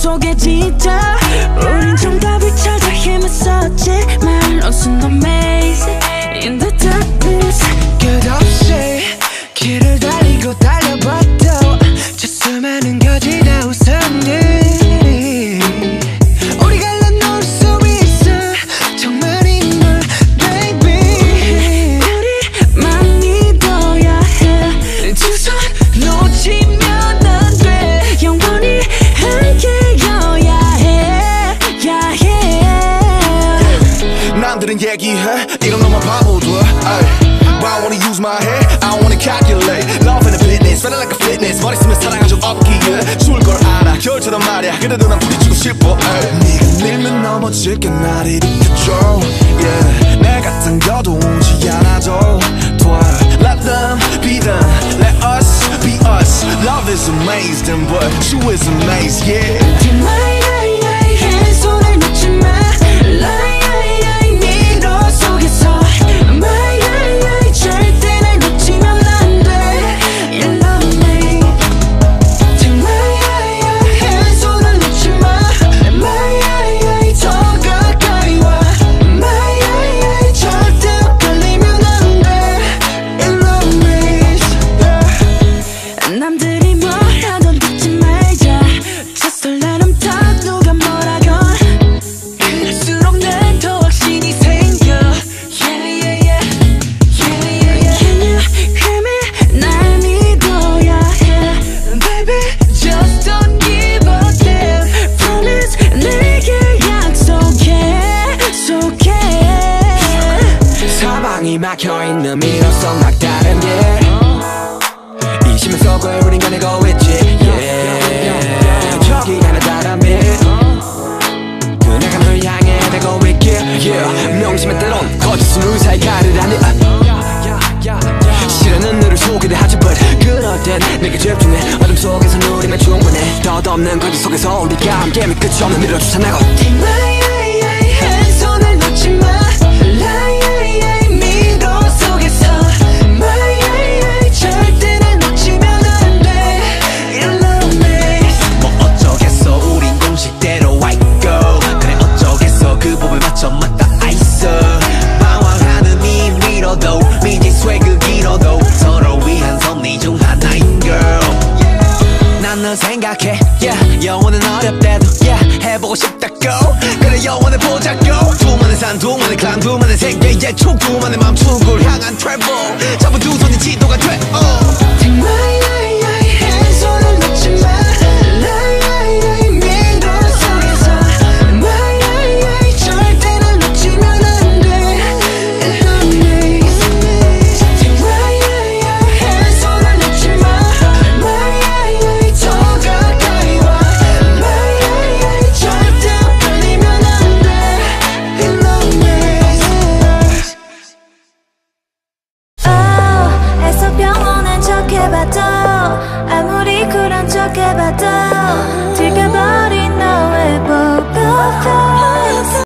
속에 지쳐. 우린 정답을 찾아 Lost in the maze In the darkness. 끝없이 길을 달리고 달려봐도 저 수많은 거지나 우산들이. 우리가 나눌 수 있어 정말인 걸 baby. 우리만 믿어야 해두 손 놓치 yeah. 남들은 얘기해 이런 놈만 바보들 ay. But I wanna use my head I wanna calculate Love and fitness Feeling like a fitness 머리 쓰면 사랑하죠 없기에 죽을 걸 알아 겨울처럼 말야 그래도 난 부딪히고 싶어 ay. 네가 밀면 넘어질게 날 일으켜줘 yeah. 내 같은 거도 오지 않아도 돼 Let them be them Let us be us Love is amazing but you is amazed yeah 막혀있는 미로성 막다른 길 이심의 속을 우린 가내고 있지. 저기 하나 그녀가 널 향해 있길. Yeah. 명심의 때론 거짓은 의사의 가르라니. 실현은 너를 속이려 하지 but 그럴 땐 내게 집중해. 어둠 속에서 누리면 충분해 덧없는 거짓 속에서 우리가 함께 끝이 없는 미로 추천하고 난 널 생각해 yeah. 영원은 어렵대도 yeah. 해보고 싶다고 그래 영원을 보자고 두만의 산 두만의 클 두만의 세계의 총 두만의 맘 축을 향한 트래블 잡은 두 손이 지도가 돼 oh. Take my life 아무리 그런 척 해봐도 들켜봐.